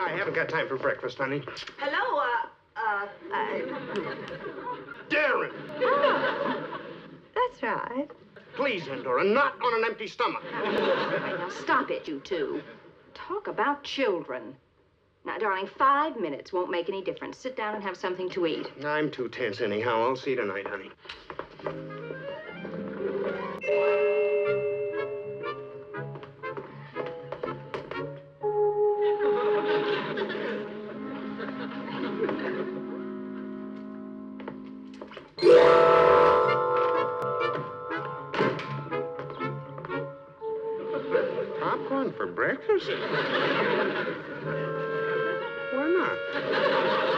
I haven't got time for breakfast, honey. Hello, uh, uh, uh, Darrin! That's right. Please, Endora, not on an empty stomach. now stop it, you two. Talk about children. Now, darling, five minutes won't make any difference. Sit down and have something to eat. I'm too tense anyhow. I'll see you tonight, honey. Popcorn for breakfast? Why not?